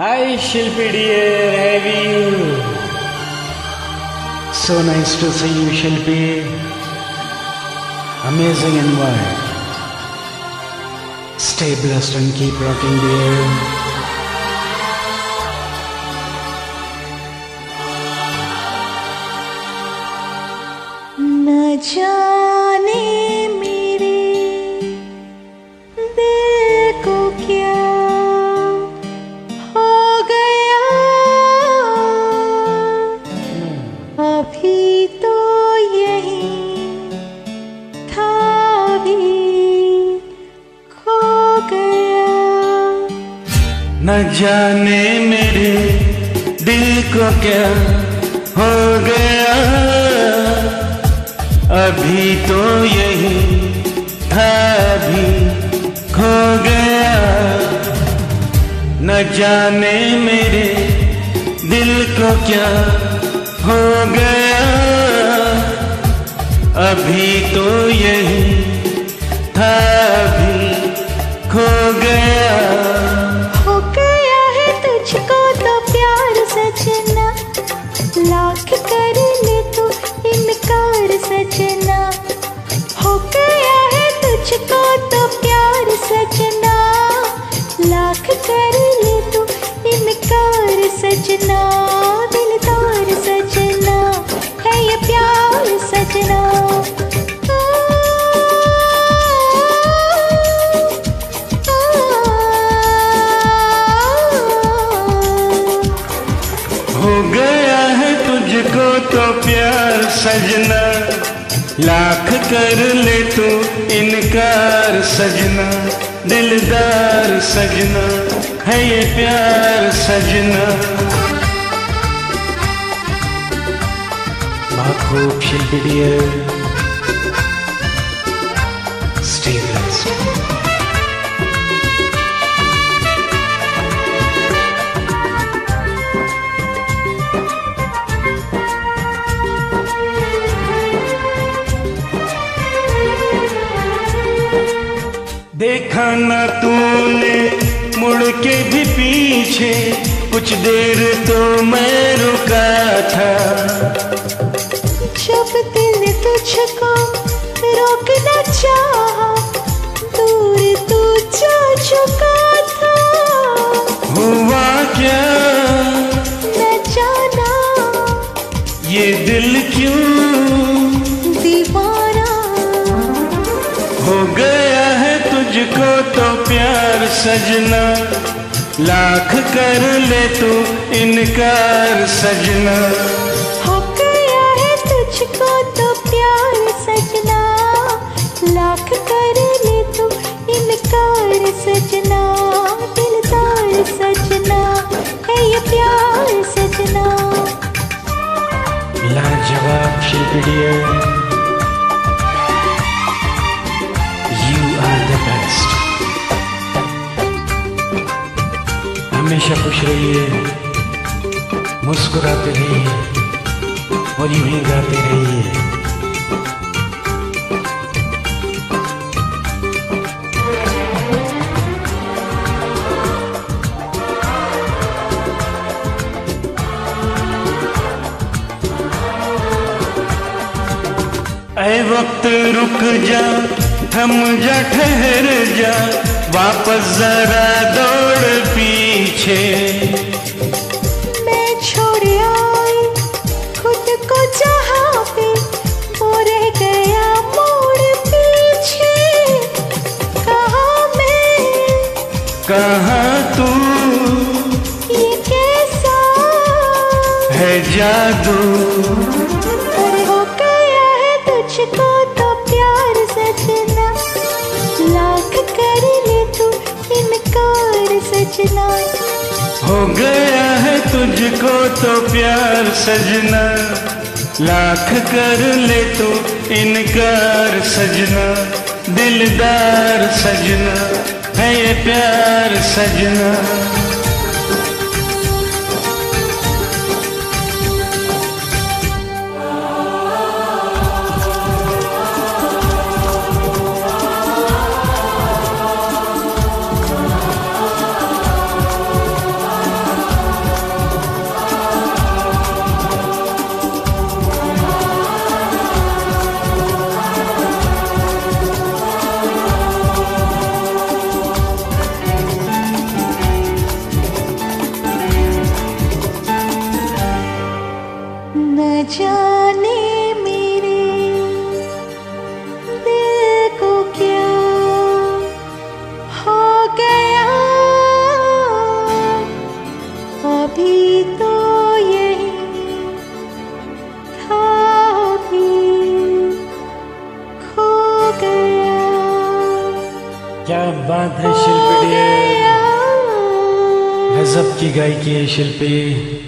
Hi Shilpi dear, have you? So nice to see you Shilpi. Amazing and wild. Stay blessed and keep rocking dear. न न जाने मेरे दिल को क्या हो गया। अभी तो यही था भी खो गया। न जाने मेरे दिल को क्या हो गया। अभी तो यही था दिलदार सजना सजना। हो गया है तुझको तो प्यार सजना। लाख कर ले तू इनकार सजना। दिलदार सजना है ये प्यार सजना। Stay blessed. देखा ना तूने मुड़ के भी पीछे, कुछ देर तो मैं रुका था हो गया है तुझको तो प्यार सजना। लाख कर ले तू इनकार सजना। हो गया है तुझको तो प्यार सजना। लाख कर ले तू इनकार सजना। दिलदार सजना है ये प्यार सजना। लाजवाब शिल्पी हमेशा खुश रहिए, मुस्कुराते रहिए और यूँ गाते रहिए। ऐ वक्त रुक जा, थम जा ठहर जा, वापस जरा दौड़ पीछे। मैं छोड़ आई खुद को जहाँ पे वो रह गया मोड़ पीछे। कहाँ मैं? कहाँ तू? ये कैसा? है जादू। हो गया है तुझको तो प्यार सजना। लाख कर ले तू इनकार सजना। दिलदार सजना है ये प्यार सजना। जाने मेरे दिल को क्या हो गया। अभी तो यही था भी खो गया। क्या बात है शिल्पी गजब की गायकी है शिल्पी।